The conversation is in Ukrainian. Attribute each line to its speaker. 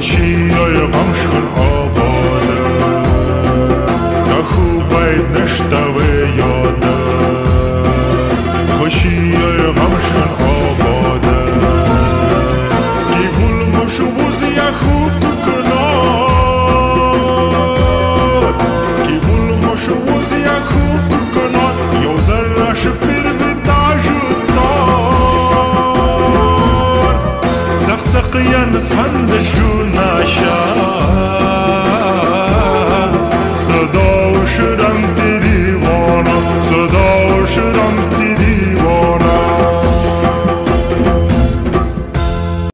Speaker 1: Hoşiyoy kamşkın o Marjan san de